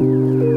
Música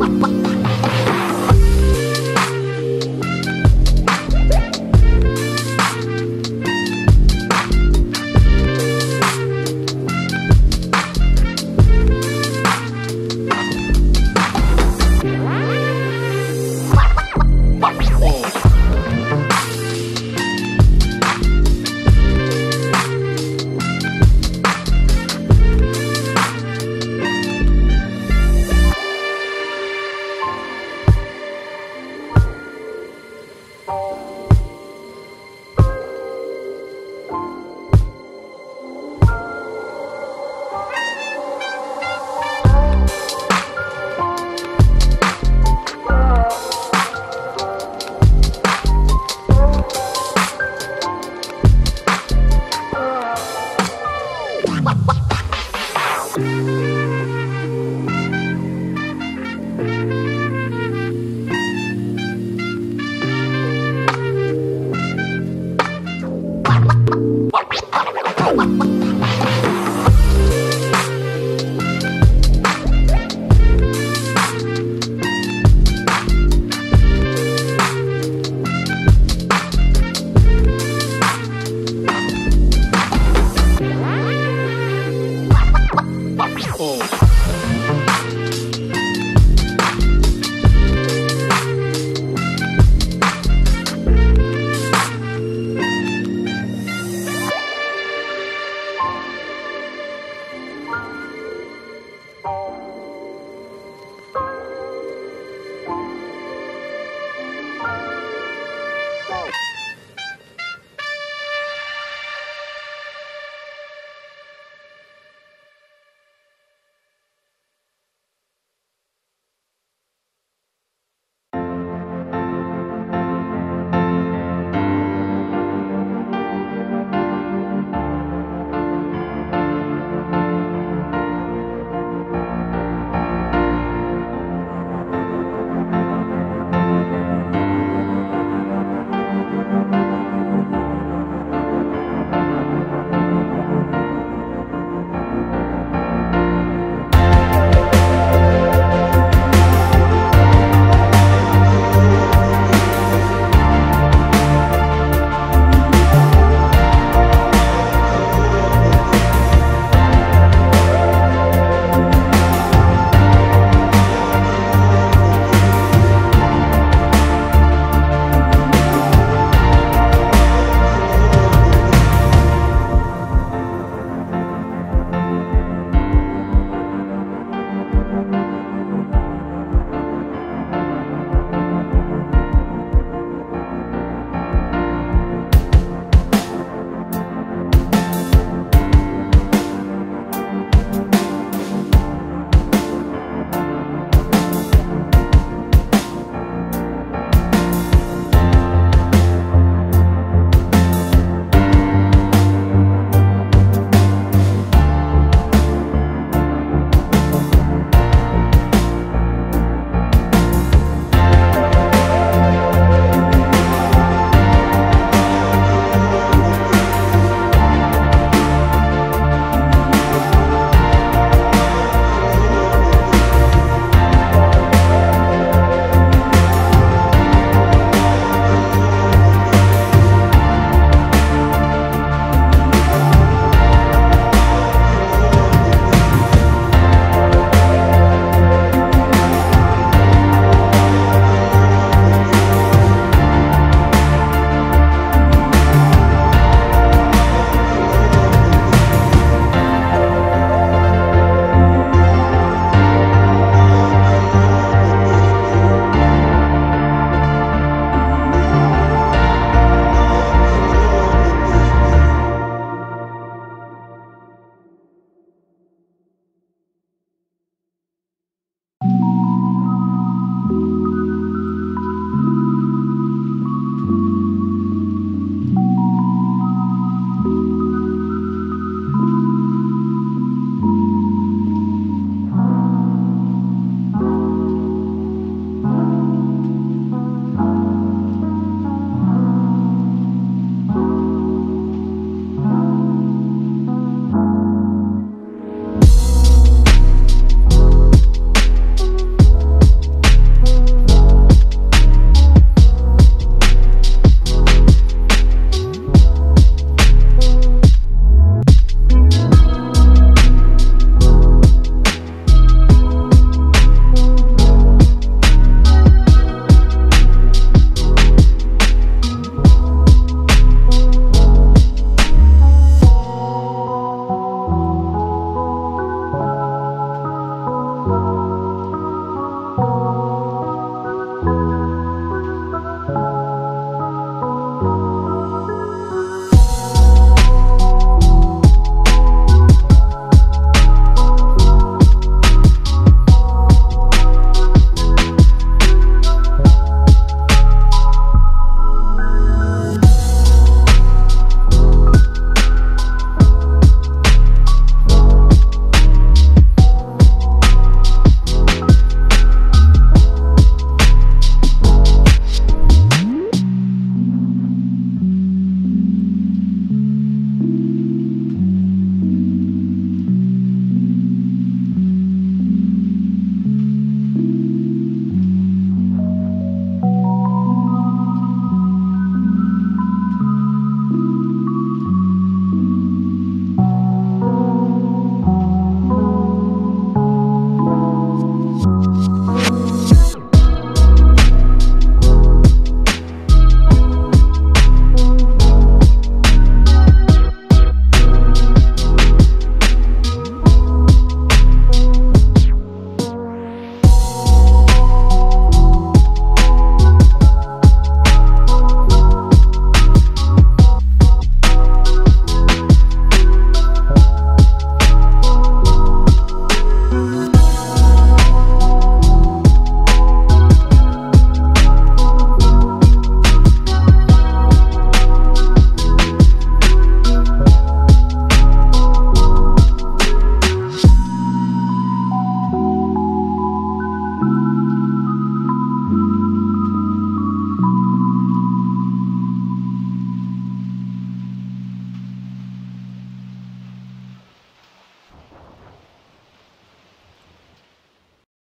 我我打打。